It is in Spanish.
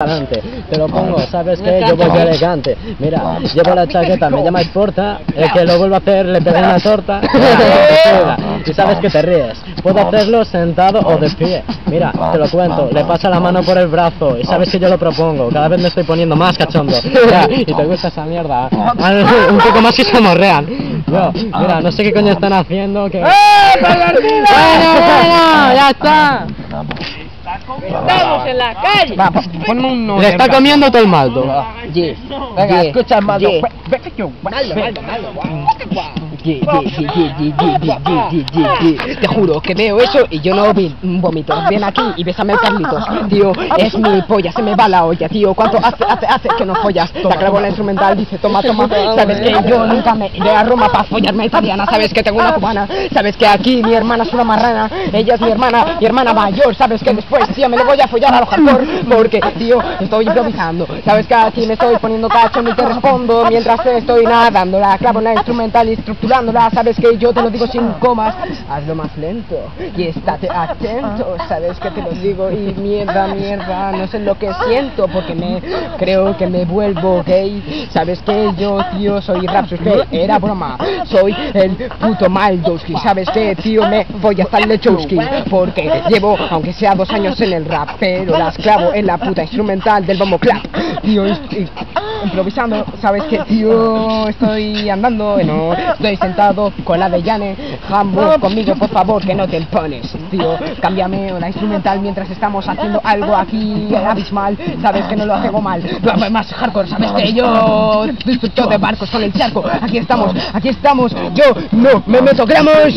adelante, te lo pongo, sabes que yo voy elegante, mira, llevo la chaqueta, me llamáis porta, el que lo vuelva a hacer le pegué una torta, y sabes que te ríes, puedo hacerlo sentado o de pie, mira, te lo cuento, le pasa la mano por el brazo, y sabes que yo lo propongo, cada vez me estoy poniendo más cachondo, y te gusta esa mierda, un poco más que se morrean, yo, mira, no sé qué coño están haciendo, que... ¡Eh, bueno, bueno, ya está. Estamos en la calle. Va, ponme un. Le está comiendo todo el maldo. Yeah. Venga, escucha Maldo. Yeah. Maldo, Maldo, Maldo. Te juro que veo eso y yo no vi vomito. Ven aquí y bésame el Carlitos, tío. Es mi polla, se me va la olla, tío. ¿Cuánto hace, hace, hace que no follas? Te grabo la instrumental, dice, toma, toma. Sabes que yo nunca me iré a Roma para follarme a italiana. Sabes que tengo una cubana. Sabes que aquí mi hermana es una marrana. Ella es mi hermana, mi hermana mayor. Sabes que después, tío, me le voy a follar a los hardcore porque, tío, estoy improvisando. Sabes que aquí me estoy poniendo cacho ni te respondo mientras estoy nadando. La clavo la instrumental y estructural. Sabes que yo te lo digo sin comas. Hazlo más lento y estate atento. Sabes que te lo digo y mierda, mierda. No sé lo que siento porque me creo que me vuelvo gay. Sabes que yo, tío, soy gay. Era broma. Soy el puto Maldowski. Sabes que, tío, me voy hasta el Lechowski. Porque llevo, aunque sea dos años en el rap, pero las clavo en la puta instrumental del bombo clap. Tío, y- y- improvisando, sabes que, tío, estoy andando, no, estoy sentado con la de Yane. Jambo, conmigo, por favor, que no te pones, tío. Cámbiame la instrumental mientras estamos haciendo algo aquí abismal. Sabes que no lo hago mal, más hardcore. Sabes que yo, destructor de barcos con el charco. Aquí estamos, aquí estamos. Yo no me meto gramos.